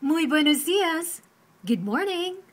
Muy buenos dias. Good morning.